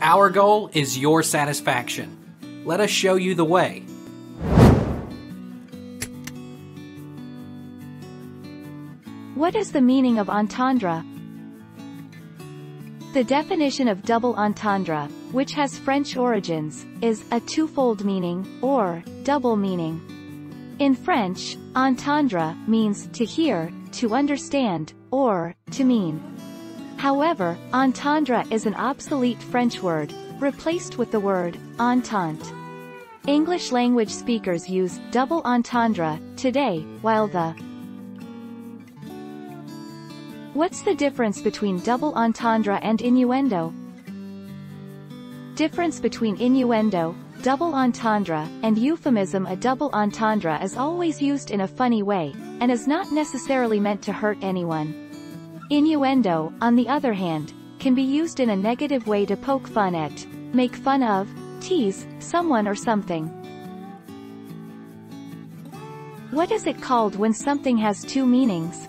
Our goal is your satisfaction. Let us show you the way. What is the meaning of entendre? The definition of double entendre, which has French origins, is a twofold meaning, or double meaning. In French, entendre means to hear, to understand, or to mean. However, entendre is an obsolete French word, replaced with the word entente. English language speakers use double entendre today, while the What's the difference between double entendre and innuendo? Difference between innuendo, double entendre, and euphemism A double entendre is always used in a funny way, and is not necessarily meant to hurt anyone. Innuendo, on the other hand, can be used in a negative way to poke fun at, make fun of, tease, someone or something. What is it called when something has two meanings?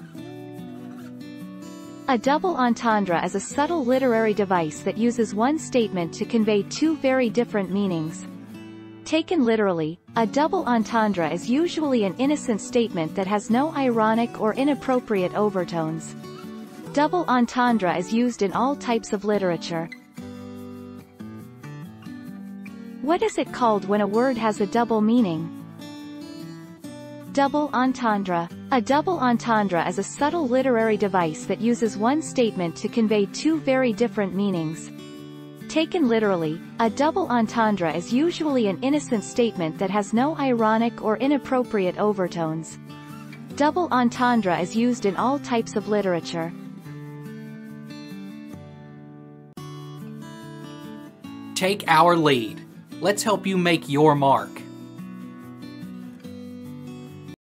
A double entendre is a subtle literary device that uses one statement to convey two very different meanings. Taken literally, a double entendre is usually an innocent statement that has no ironic or inappropriate overtones. Double entendre is used in all types of literature. What is it called when a word has a double meaning? Double entendre. A double entendre is a subtle literary device that uses one statement to convey two very different meanings. Taken literally, a double entendre is usually an innocent statement that has no ironic or inappropriate overtones. Double entendre is used in all types of literature. Take our lead. Let's help you make your mark.